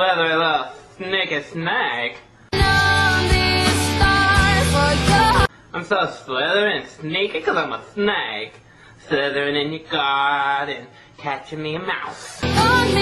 whether the snake is snake. I'm so slithering, and sneaky because I'm a snake. Slithering in your garden, catching me a mouse. Oh,